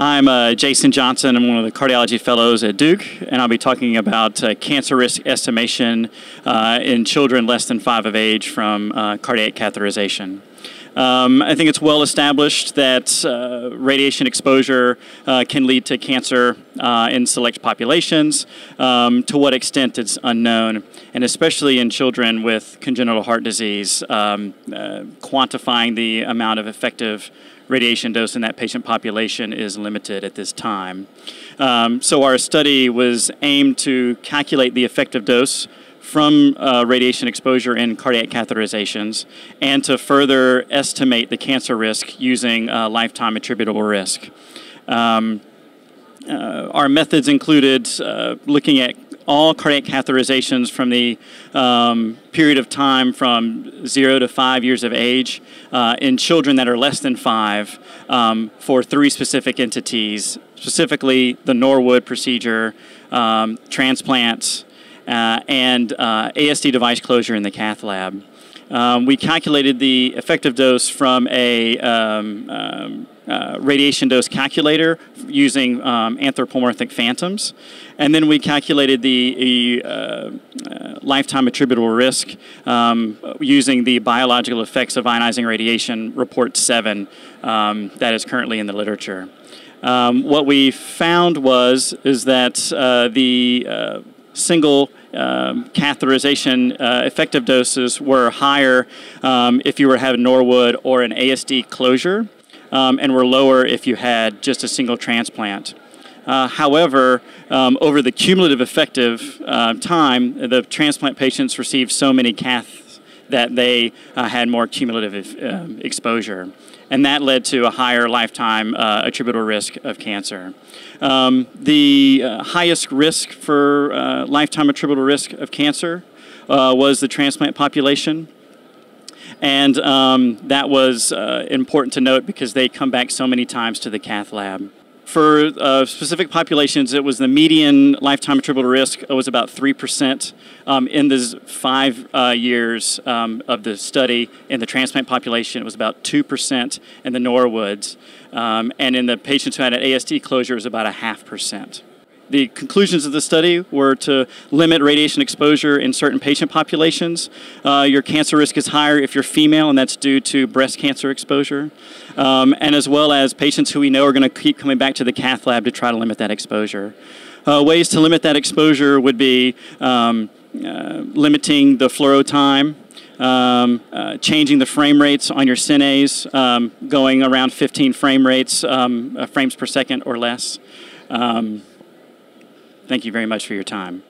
I'm uh, Jason Johnson. I'm one of the cardiology fellows at Duke, and I'll be talking about uh, cancer risk estimation uh, in children less than five of age from uh, cardiac catheterization. Um, I think it's well established that uh, radiation exposure uh, can lead to cancer uh, in select populations. Um, to what extent it's unknown, and especially in children with congenital heart disease, um, uh, quantifying the amount of effective radiation dose in that patient population is limited at this time. Um, so our study was aimed to calculate the effective dose from uh, radiation exposure in cardiac catheterizations and to further estimate the cancer risk using uh, lifetime attributable risk. Um, uh, our methods included uh, looking at all cardiac catheterizations from the um, period of time from zero to five years of age uh, in children that are less than five um, for three specific entities, specifically the Norwood procedure, um, transplants, uh, and uh, ASD device closure in the cath lab. Um, we calculated the effective dose from a um, um, uh, radiation dose calculator using um, anthropomorphic phantoms. And then we calculated the uh, uh, lifetime attributable risk um, using the biological effects of ionizing radiation, report 7, um, that is currently in the literature. what we found was is that uh, the uh, single um, catheterization uh, effective doses were higher um, if you were having Norwood or an ASD closure, um, and were lower if you had just a single transplant. Uh, however, um, over the cumulative effective uh, time, the transplant patients received so many caths that they uh, had more cumulative uh, exposure and that led to a higher lifetime uh, attributable risk of cancer. Um, the uh, highest risk for uh, lifetime attributable risk of cancer was the transplant population. And um, that was uh, important to note because they come back so many times to the cath lab. For uh, specific populations, it was the median lifetime attributable risk was about 3% um, in the five uh, years um, of the study. In the transplant population, it was about 2% in the Norwoods. Um, and in the patients who had an ASD closure, it was about a half percent. The conclusions of the study were to limit radiation exposure in certain patient populations. Uh, your cancer risk is higher if you're female, and that's due to breast cancer exposure. Um, and as well as patients who we know are going to keep coming back to the cath lab to try to limit that exposure. Uh, ways to limit that exposure would be um, uh, limiting the fluoro time, um, uh, changing the frame rates on your cines, um, going around 15 frame rates, um, uh, frames per second or less. Thank you very much for your time.